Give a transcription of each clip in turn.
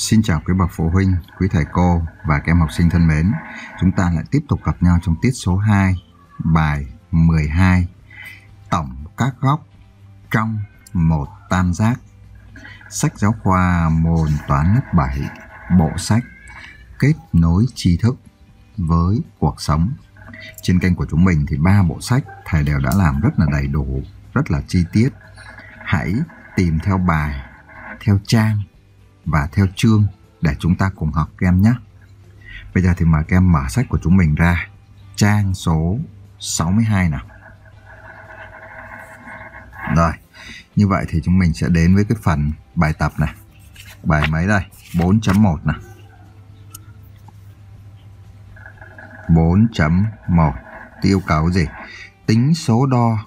Xin chào quý bậc phụ huynh, quý thầy cô và các em học sinh thân mến. Chúng ta lại tiếp tục gặp nhau trong tiết số 2, bài 12. Tổng các góc trong một tam giác. Sách giáo khoa môn toán lớp 7, bộ sách Kết nối tri thức với cuộc sống. Trên kênh của chúng mình thì ba bộ sách thầy đều đã làm rất là đầy đủ, rất là chi tiết. Hãy tìm theo bài, theo trang và theo chương để chúng ta cùng học các em nhé. Bây giờ thì mời các em mở sách của chúng mình ra trang số 62 nào. Rồi, như vậy thì chúng mình sẽ đến với cái phần bài tập này. Bài mấy đây? 4.1 nào. 4.1 Yêu cầu gì? Tính số đo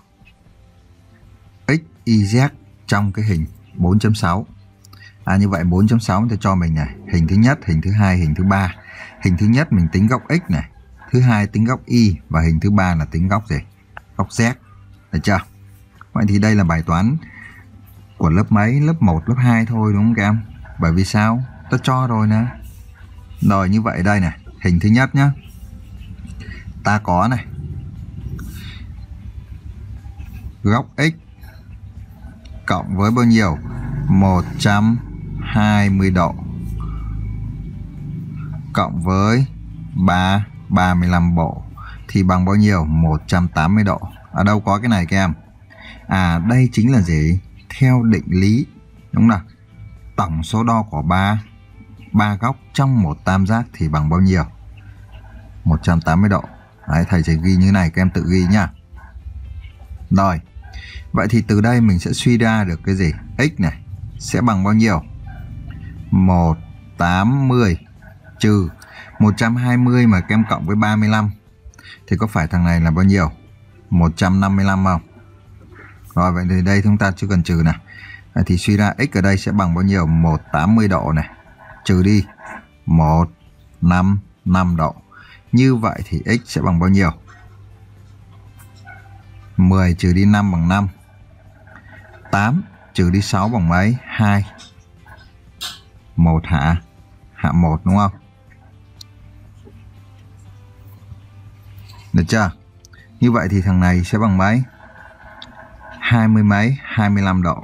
x, y, z trong cái hình 4.6 À như vậy 4.6 thì cho mình này, hình thứ nhất, hình thứ hai, hình thứ ba. Hình thứ nhất mình tính góc x này, thứ hai tính góc y và hình thứ ba là tính góc gì? Góc z. Được chưa? Vậy thì đây là bài toán của lớp mấy? Lớp 1, lớp 2 thôi đúng không các em? Bởi vì sao? Ta cho rồi nè. Rồi như vậy đây này, hình thứ nhất nhá. Ta có này. Góc x cộng với bao nhiêu? 100 20 độ cộng với 3 35 độ thì bằng bao nhiêu? 180 độ. Ở đâu có cái này các em? À đây chính là gì? Theo định lý đúng không? Tổng số đo của ba ba góc trong một tam giác thì bằng bao nhiêu? 180 độ. Đấy, thầy sẽ ghi như này các em tự ghi nhá. Rồi. Vậy thì từ đây mình sẽ suy ra được cái gì? x này sẽ bằng bao nhiêu? 180 trừ 120 mà kem cộng với 35 thì có phải thằng này là bao nhiêu? 155 không? Rồi, vậy thì đây chúng ta chưa cần trừ nè. Thì suy ra x ở đây sẽ bằng bao nhiêu? 180 độ này. Trừ đi 155 độ. Như vậy thì x sẽ bằng bao nhiêu? 10 trừ đi 5 bằng 5. 8 trừ đi 6 bằng mấy? 2 một hạ hạ một đúng không? Được chưa? Như vậy thì thằng này sẽ bằng mấy? Hai mươi mấy, hai mươi lăm độ.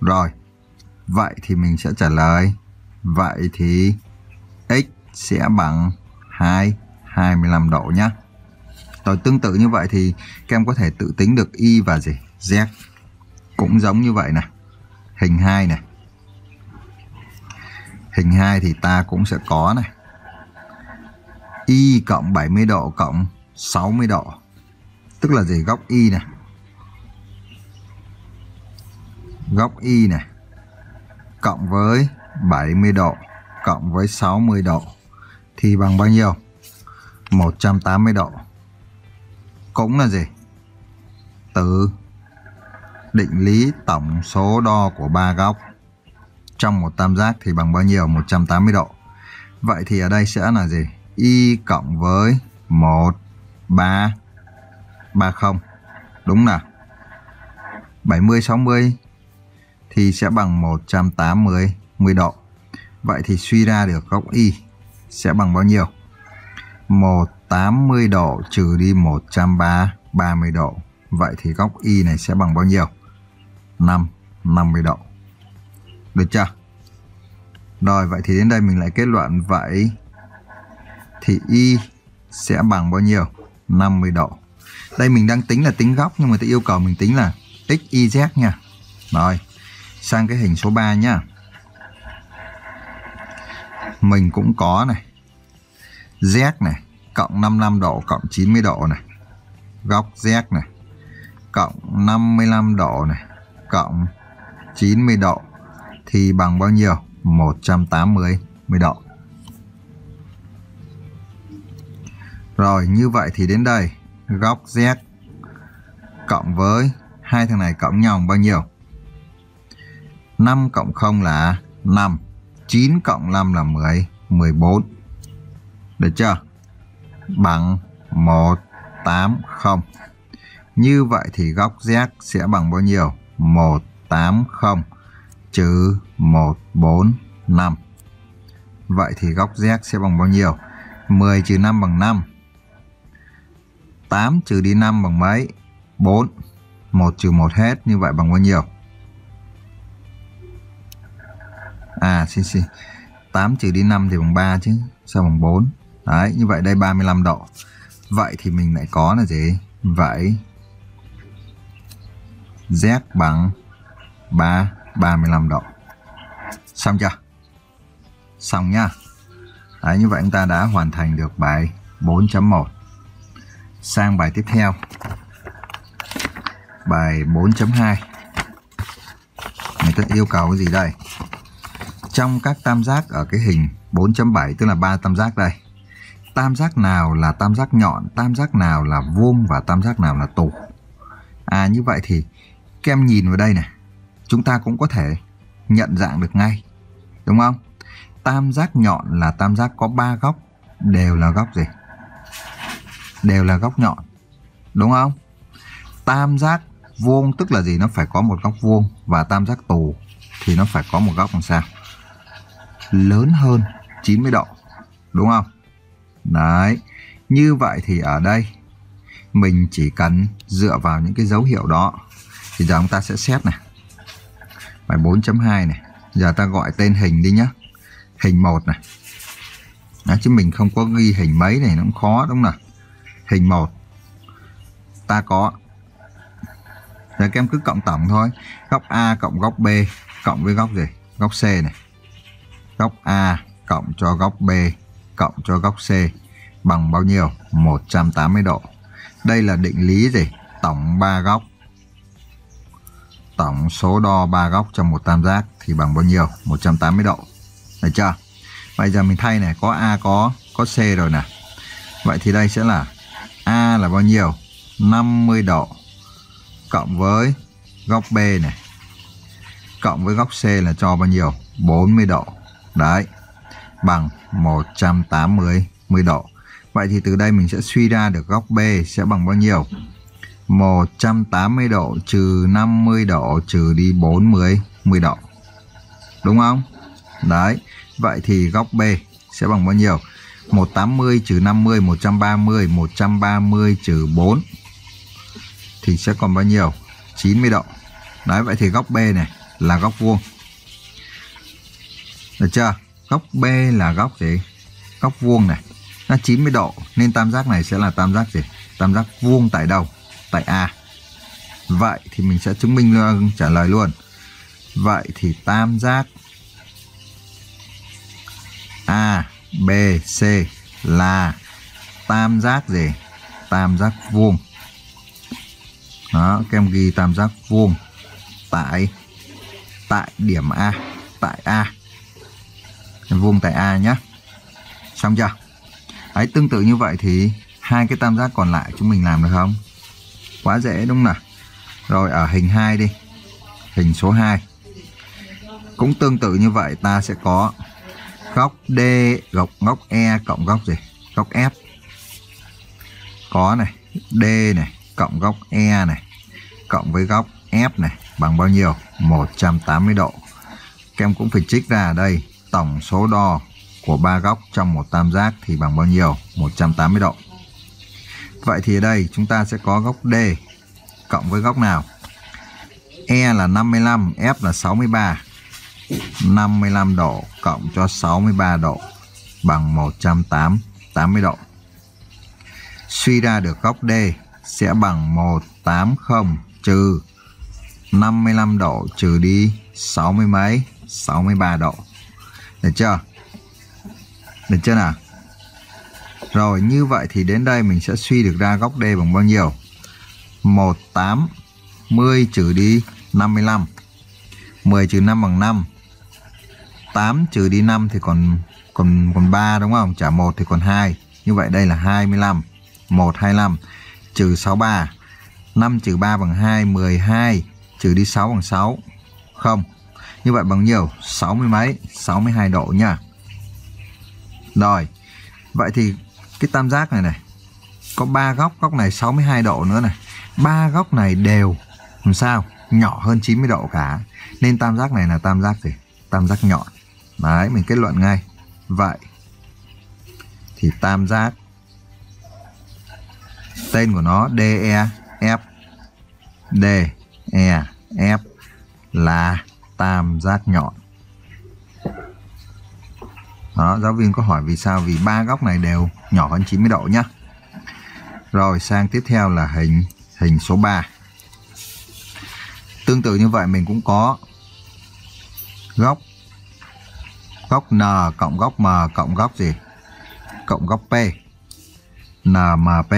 Rồi. Vậy thì mình sẽ trả lời. Vậy thì x sẽ bằng 2 25 độ nhé rồi tương tự như vậy thì các em có thể tự tính được y và gì? Z. Cũng giống như vậy nè. Hình 2 này Hình 2 thì ta cũng sẽ có này. Y cộng 70 độ cộng 60 độ. Tức là gì? Góc Y này. Góc Y này. Cộng với 70 độ cộng với 60 độ. Thì bằng bao nhiêu? 180 độ. Cũng là gì? Từ định lý tổng số đo của ba góc trong một tam giác thì bằng bao nhiêu? 180 độ. Vậy thì ở đây sẽ là gì? Y cộng với 1, 3, 30. Đúng nào? 70, 60 thì sẽ bằng 180 10 độ. Vậy thì suy ra được góc Y sẽ bằng bao nhiêu? 180 độ trừ đi 130 độ. Vậy thì góc Y này sẽ bằng bao nhiêu? 5, 50 độ. Được chưa? Rồi vậy thì đến đây mình lại kết luận vậy thì y sẽ bằng bao nhiêu? 50 độ. Đây mình đang tính là tính góc nhưng mà tôi yêu cầu mình tính là x, y, z nha. Rồi, sang cái hình số 3 nhá. Mình cũng có này. Z này, cộng 55 độ cộng 90 độ này. Góc Z này, cộng 55 độ này, cộng 90 độ thì bằng bao nhiêu? 180 độ. Rồi như vậy thì đến đây góc Z cộng với hai thằng này cộng nhau bao nhiêu? 5 cộng 0 là 5. 9 cộng 5 là 10, 14. Được chưa? Bằng 180. Như vậy thì góc Z sẽ bằng bao nhiêu? 180 trừ 1, 4, 5. Vậy thì góc Z sẽ bằng bao nhiêu? 10 trừ 5 bằng 5. 8 trừ đi 5 bằng mấy? 4. 1 trừ 1 hết, như vậy bằng bao nhiêu? À, xin xin. 8 trừ đi 5 thì bằng 3 chứ, sao bằng 4? Đấy, như vậy đây 35 độ. Vậy thì mình lại có là gì? Vậy Z bằng 3, 35 độ. Xong chưa? Xong nha. Đấy, như vậy chúng ta đã hoàn thành được bài 4.1. Sang bài tiếp theo. Bài 4.2. Người ta yêu cầu cái gì đây? Trong các tam giác ở cái hình 4.7 tức là ba tam giác đây. Tam giác nào là tam giác nhọn, tam giác nào là vuông và tam giác nào là tủ. À như vậy thì các em nhìn vào đây này, chúng ta cũng có thể nhận dạng được ngay. Đúng không? Tam giác nhọn là tam giác có ba góc, đều là góc gì? Đều là góc nhọn. Đúng không? Tam giác vuông tức là gì? Nó phải có một góc vuông, và tam giác tù thì nó phải có một góc làm sao? Lớn hơn 90 độ. Đúng không? Đấy. Như vậy thì ở đây mình chỉ cần dựa vào những cái dấu hiệu đó thì giờ chúng ta sẽ xét này. Bài 4.2 này. Giờ ta gọi tên hình đi nhá. Hình 1 này. Đó, chứ mình không có ghi hình mấy này nó cũng khó đúng không nào? Hình 1. Ta có Giờ các em cứ cộng tổng thôi. Góc A cộng góc B cộng với góc gì? Góc C này. Góc A cộng cho góc B cộng cho góc C bằng bao nhiêu? 180 độ. Đây là định lý gì? Tổng 3 góc. Tổng số đo ba góc trong một tam giác thì bằng bao nhiêu? 180 độ. Được chưa? Bây giờ mình thay này, có A có có C rồi nè. Vậy thì đây sẽ là A là bao nhiêu? 50 độ cộng với góc B này cộng với góc C là cho bao nhiêu? 40 độ. Đấy. Bằng 180 10 độ. Vậy thì từ đây mình sẽ suy ra được góc B sẽ bằng bao nhiêu? 180 độ trừ 50 độ trừ đi 40 10 độ. Đúng không? Đấy. Vậy thì góc B sẽ bằng bao nhiêu? 180 trừ 50 130 130 trừ 4 thì sẽ còn bao nhiêu? 90 độ. Đấy, vậy thì góc B này là góc vuông. Được chưa? Góc B là góc gì? Góc vuông này. Nó 90 độ, nên tam giác này sẽ là tam giác gì? Tam giác vuông tại đâu? Tại A. Vậy thì mình sẽ chứng minh luôn trả lời luôn. Vậy thì tam giác A, B, C là tam giác gì? Tam giác vuông. Đó, các em ghi tam giác vuông tại tại điểm A, tại A. Vuông tại A nhé. Xong chưa? Đấy, tương tự như vậy thì hai cái tam giác còn lại chúng mình làm được không? Quá dễ đúng không nào? Rồi ở hình 2 đi. Hình số 2. Cũng tương tự như vậy ta sẽ có góc D, góc góc E cộng góc gì? Góc F. Có này, D này, cộng góc E này, cộng với góc F này bằng bao nhiêu? 180 độ. Các em cũng phải trích ra ở đây tổng số đo của ba góc trong một tam giác thì bằng bao nhiêu? 180 độ. Vậy thì ở đây chúng ta sẽ có góc D cộng với góc nào? E là 55, F là 63. 55 độ cộng cho 63 độ bằng 180 độ. Suy ra được góc D sẽ bằng 180 trừ 55 độ trừ đi 60 mấy 63 độ. Được chưa? Được chưa nào? Rồi như vậy thì đến đây mình sẽ suy được ra góc D bằng bao nhiêu? 180 trừ đi 55. 10 trừ 5 bằng 5. 8 trừ đi 5 thì còn còn còn 3 đúng không? Trả 1 thì còn 2. Như vậy đây là 25. 125 trừ 63. 5 trừ 3 bằng 2, 12 trừ đi 6 bằng 6. Không. Như vậy bằng nhiều? 60 mấy? 62 độ nha. Rồi. Vậy thì cái tam giác này này có ba góc, góc này 62 độ nữa này. Ba góc này đều làm sao? Nhỏ hơn 90 độ cả. Nên tam giác này là tam giác gì? Tam giác nhọn. đấy mình kết luận ngay vậy thì tam giác tên của nó DE F D E F là tam giác nhọn đó giáo viên có hỏi vì sao vì ba góc này đều nhỏ hơn 90 độ nhé. rồi, sang tiếp theo là hình hình số 3 tương tự như vậy, mình cũng có góc góc N cộng góc M cộng góc gì? Cộng góc P. NMP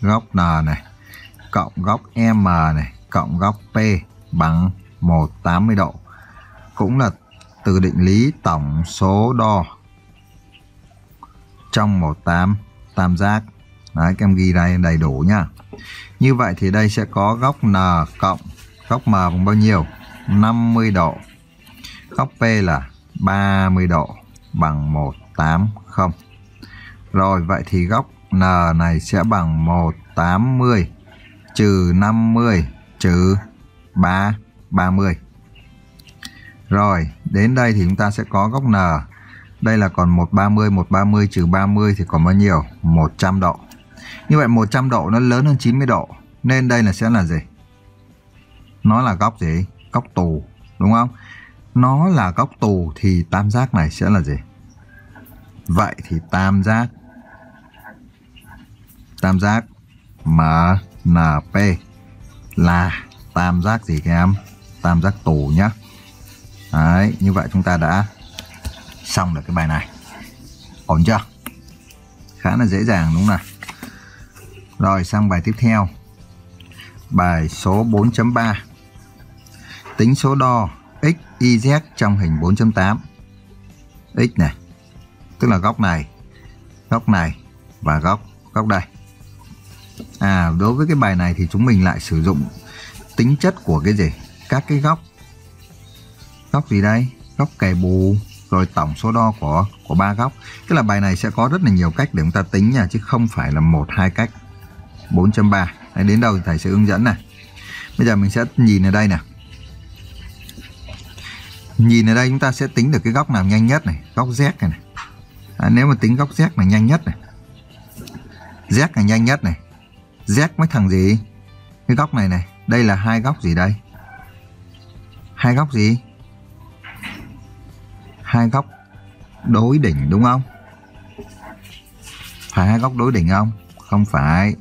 góc N này. Cộng góc M này, cộng góc P bằng 180 độ. Cũng là từ định lý tổng số đo trong màu tam tam giác. Đấy, các em ghi đây đầy đủ nhá. Như vậy thì đây sẽ có góc N cộng góc M bằng bao nhiêu? 50 độ. Góc P là 30 độ bằng 180 rồi, vậy thì góc N này sẽ bằng 180 trừ 50 trừ 3 30 rồi, đến đây thì chúng ta sẽ có góc N đây là còn 130 130 trừ 30 thì còn bao nhiêu? 100 độ. Như vậy 100 độ nó lớn hơn 90 độ, nên đây là sẽ là gì? Nó là góc gì? Góc tù, đúng không? Nó là góc tù thì tam giác này sẽ là gì? Vậy thì tam giác tam giác MNP là tam giác gì các em? Tam giác tù nhá. Đấy, như vậy chúng ta đã xong được cái bài này. Ổn chưa? Khá là dễ dàng đúng không nào? Rồi sang bài tiếp theo. Bài số 4.3 tính số đo x, y, z trong hình 4.8 x này tức là góc này góc này và góc góc đây. À đối với cái bài này thì chúng mình lại sử dụng tính chất của cái gì? Các cái góc. Góc gì đây? Góc kề bù rồi tổng số đo của của ba góc. Tức là bài này sẽ có rất là nhiều cách để chúng ta tính nha chứ không phải là một hai cách. 4.3 đến đâu thì thầy sẽ hướng dẫn này bây giờ mình sẽ nhìn ở đây nè. Nhìn ở đây chúng ta sẽ tính được cái góc nào nhanh nhất này góc z này, này. À, nếu mà tính góc z là nhanh nhất này. Z là nhanh nhất này. Z mấy thằng gì? Cái góc này này. Đây là hai góc gì đây? Hai góc gì? Hai góc đối đỉnh đúng không? Phải hai góc đối đỉnh không? Không phải.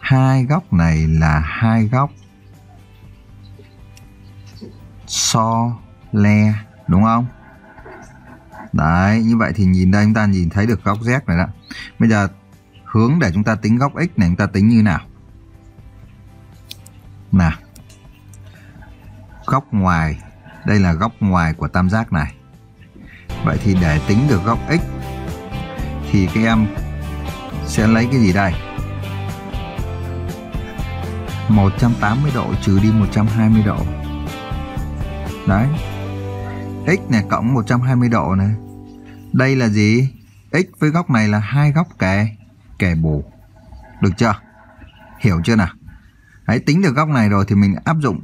Hai góc này là hai góc so, le đúng không? Đấy, như vậy thì nhìn đây chúng ta nhìn thấy được góc z này đó. Bây giờ hướng để chúng ta tính góc x này, chúng ta tính như nào? Nào. Góc ngoài. Đây là góc ngoài của tam giác này vậy thì để tính được góc x thì các em sẽ lấy cái gì đây? 180 độ trừ đi 120 độ. Đấy. X này cộng 120 độ này đây là gì? X với góc này là hai góc kề kề bù. Được chưa? Hiểu chưa nào? Hãy tính được góc này rồi thì mình áp dụng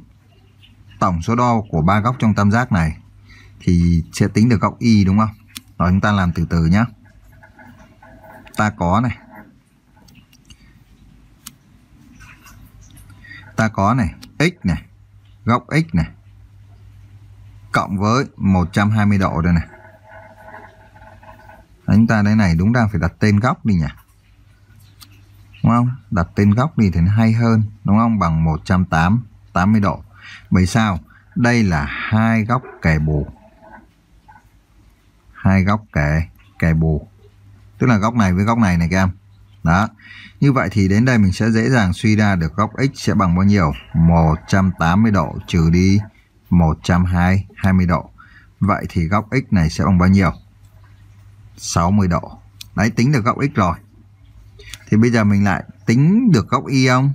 tổng số đo của ba góc trong tam giác này thì sẽ tính được góc y đúng không? Rồi chúng ta làm từ từ nhé. Ta có này. Ta có này, x này, góc x này cộng với 120 độ đây này. Đấy, chúng ta đây này đúng đang phải đặt tên góc đi nhỉ đúng không đặt tên góc đi thì nó hay hơn đúng không bằng 180 độ bởi sao đây là hai góc kề bù hai góc kề kề bù. Tức là góc này với góc này này các em. Đó. Như vậy thì đến đây mình sẽ dễ dàng suy ra được góc x sẽ bằng bao nhiêu? 180 độ trừ đi 120 độ. Vậy thì góc x này sẽ bằng bao nhiêu? 60 độ. Đấy, tính được góc x rồi. Thì bây giờ mình lại tính được góc y không?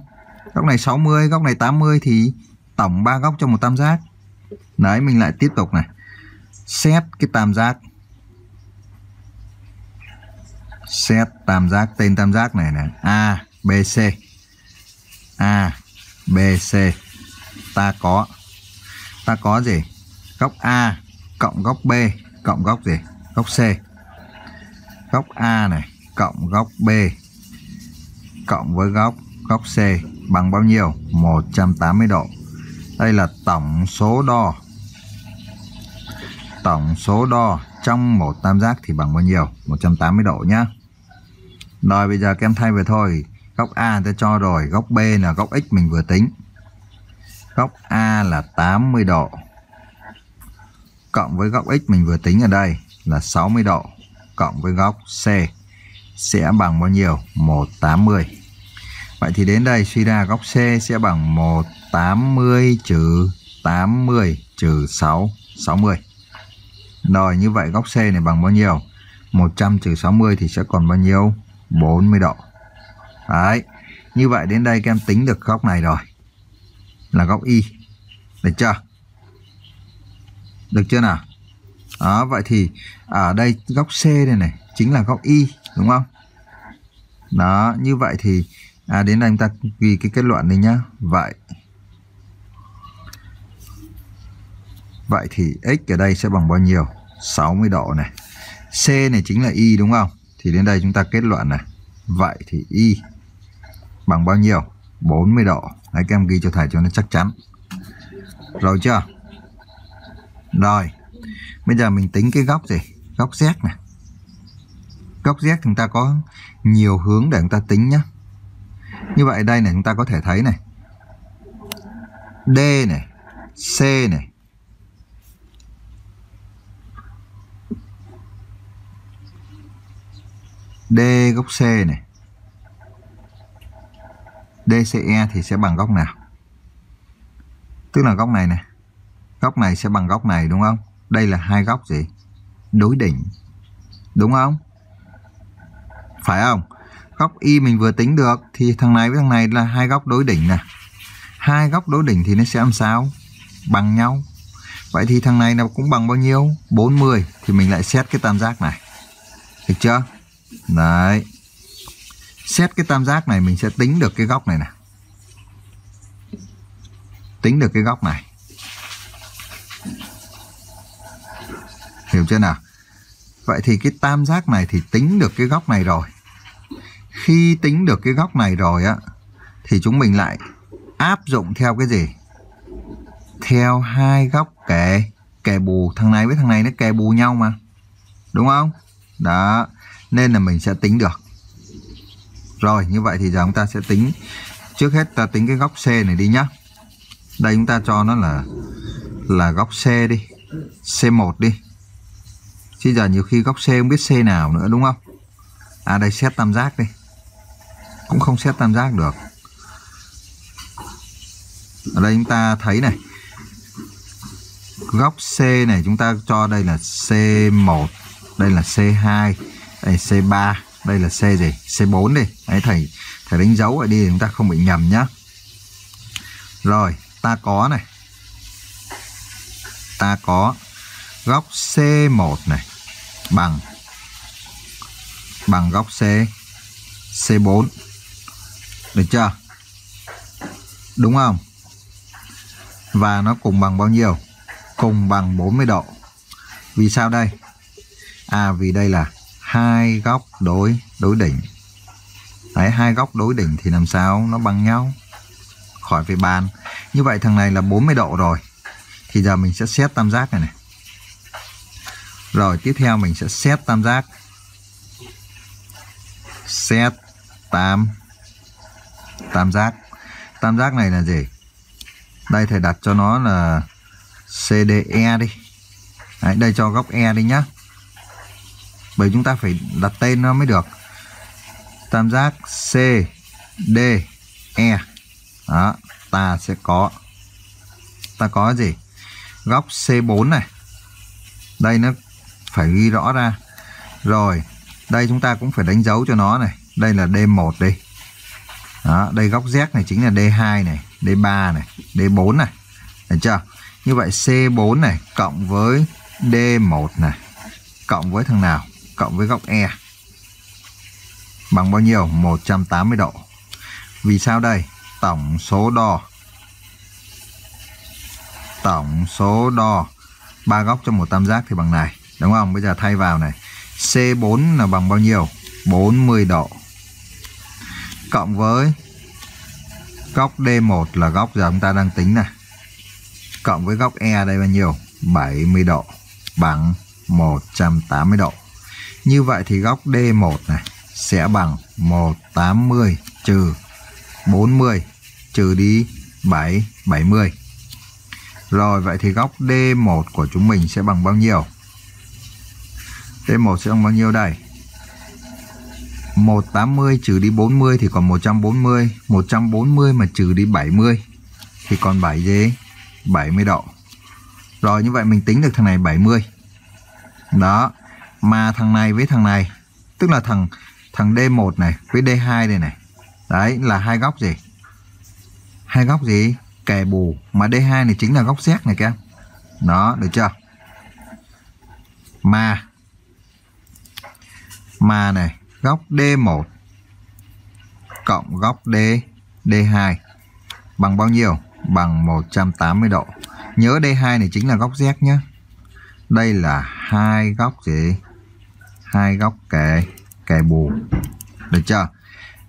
Góc này 60 góc này 80 thì tổng ba góc trong một tam giác. Đấy, mình lại tiếp tục này. Xét cái tam giác xét tam giác, tên tam giác này này a, b, c. A, b, c. Ta có. Ta có gì? Góc a cộng góc b cộng góc gì? Góc C. Góc A này cộng góc B cộng với góc góc C bằng bao nhiêu? 180 độ. Đây là tổng số đo. Tổng số đo trong một tam giác thì bằng bao nhiêu? 180 độ nhá rồi bây giờ các em thay về thôi. Góc A ta cho rồi, góc B là góc X mình vừa tính. Góc A là 80 độ. Cộng với góc X mình vừa tính ở đây là 60 độ, cộng với góc C sẽ bằng bao nhiêu? 180 vậy thì đến đây suy ra góc C sẽ bằng 180 trừ 80 trừ 6 60 rồi như vậy góc C này bằng bao nhiêu? 100 trừ 60 thì sẽ còn bao nhiêu? 40 độ. Đấy, Như vậy đến đây các em tính được góc này rồi. Là góc Y. Được chưa? Được chưa nào? Đó, vậy thì Ở đây góc C này này, Chính là góc Y, đúng không? Đó, như vậy thì À đến đây chúng ta ghi cái kết luận này nhá. Vậy. Vậy thì x ở đây sẽ bằng bao nhiêu? 60 độ này. C này chính là Y, đúng không? Thì đến đây chúng ta kết luận này Vậy thì Y bằng bao nhiêu? 40 độ. Đấy các em ghi cho thầy cho nó chắc chắn. Rồi chưa? Rồi. Bây giờ mình tính cái góc gì? Góc Z này. Góc Z chúng ta có nhiều hướng để chúng ta tính nhé. Như vậy đây này chúng ta có thể thấy này. D này, C này. D góc C này DCE thì sẽ bằng góc nào? Tức là góc này này. Góc này sẽ bằng góc này, đúng không? Đây là hai góc gì? Đối đỉnh. Đúng không? Phải không? Góc Y mình vừa tính được thì thằng này với thằng này là hai góc đối đỉnh nè. Hai góc đối đỉnh thì nó sẽ làm sao? Bằng nhau. Vậy thì thằng này là cũng bằng bao nhiêu? 40 thì mình lại xét cái tam giác này. Được chưa? Đấy. Xét cái tam giác này, mình sẽ tính được cái góc này nè tính được cái góc này. Hiểu chưa nào? Vậy thì cái tam giác này thì tính được cái góc này rồi. Khi tính được cái góc này rồi á, thì chúng mình lại áp dụng theo cái gì? Theo hai góc kề kề bù. Thằng này với thằng này nó kề bù nhau mà. Đúng không? Đó nên là mình sẽ tính được. Rồi, như vậy thì giờ chúng ta sẽ tính. Trước hết ta tính cái góc C này đi nhá. Đây chúng ta cho nó là Là góc C đi. C1 đi. Chứ giờ nhiều khi góc C không biết C nào nữa, đúng không? À đây, xét tam giác đi. Cũng không xét tam giác được. Ở đây chúng ta thấy này. Góc C này chúng ta cho đây là C1 Đây là C2 đây C3 đây là C gì? C4 đi. Đấy, thầy thầy đánh dấu ở đi chúng ta không bị nhầm nhá. Rồi, ta có này. Ta có góc C1 này. Bằng. Bằng góc C C4 được chưa? Đúng không? Và nó cùng bằng bao nhiêu? Cùng bằng 40 độ. Vì sao đây? À vì đây là hai góc đối đối đỉnh. Đấy, hai góc đối đỉnh thì làm sao nó bằng nhau? Khỏi phải bàn. Như vậy thằng này là 40 độ rồi. Thì giờ mình sẽ xét tam giác này này. Rồi tiếp theo mình sẽ xét tam giác. Xét tam tam giác. Tam giác này là gì? Đây thầy đặt cho nó là CDE đi. Đấy, đây cho góc E đi nhá bởi chúng ta phải đặt tên nó mới được. Tam giác C D E. Đó ta sẽ có. Ta có gì? Góc C4 này. Đây nó phải ghi rõ ra. Rồi đây chúng ta cũng phải đánh dấu cho nó này. Đây là D1 đi. Đó, đây góc Z này chính là D2 này D3 này D4 này. Được chưa? Như vậy C4 này cộng với D1 này cộng với thằng nào? Cộng với góc E bằng bao nhiêu? 180 độ. Vì sao đây? Tổng số đo tổng số đo ba góc trong một tam giác thì bằng này Đúng không? Bây giờ thay vào này. C4 là bằng bao nhiêu? 40 độ. Cộng với góc D1 là góc giờ chúng ta đang tính này. Cộng với góc E đây bao nhiêu? 70 độ bằng 180 độ. Như vậy thì góc D1 này sẽ bằng 180 trừ 40 trừ đi 7 70. Rồi, vậy thì góc D1 của chúng mình sẽ bằng bao nhiêu? D1 sẽ bằng bao nhiêu đây? 180 trừ đi 40 thì còn 140 140 mà trừ đi 70 Thì còn 7 gì? 70 độ Rồi, như vậy mình tính được thằng này 70 Đó mà thằng này với thằng này Tức là thằng thằng D1 này với D2 đây này Đấy, là hai góc gì? Hai góc gì? kẻ bù Mà D2 này chính là góc xét này các em Đó, được chưa? Mà Mà này, góc D1 cộng góc D D2 bằng bao nhiêu? Bằng 180 độ. Nhớ D2 này chính là góc Z nhé. Đây là hai góc gì? Hai góc kề kề bù. Được chưa?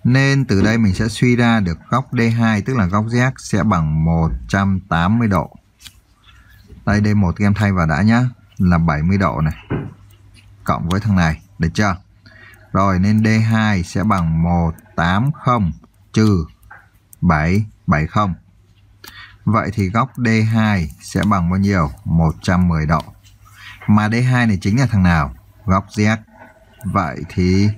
Nên từ đây mình sẽ suy ra được góc D2 tức là góc Z sẽ bằng 180 độ. Đây D1 các em thay vào đã nhá, là 70 độ này. Cộng với thằng này, được chưa? Rồi nên D2 sẽ bằng 180 trừ 770. Vậy thì góc D2 sẽ bằng bao nhiêu? 110 độ. Mà D2 này chính là thằng nào? Góc Z. Vậy thì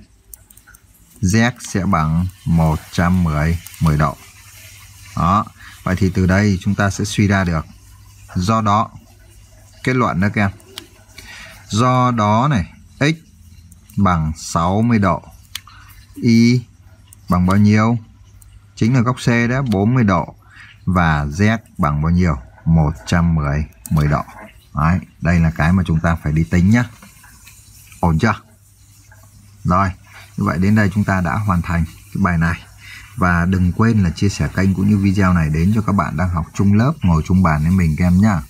Z sẽ bằng 110 10 độ. Đó. Vậy thì từ đây chúng ta sẽ suy ra được. Do đó, kết luận đó các em. Do đó này, x bằng 60 độ. Y bằng bao nhiêu? Chính là góc C đó, 40 độ. Và Z bằng bao nhiêu? 110 10 độ. Đấy, đây là cái mà chúng ta phải đi tính nhá. Ổn chưa? Rồi, như vậy đến đây chúng ta đã hoàn thành cái bài này. Và đừng quên là chia sẻ kênh cũng như video này đến cho các bạn đang học chung lớp ngồi chung bàn với mình các em nhá.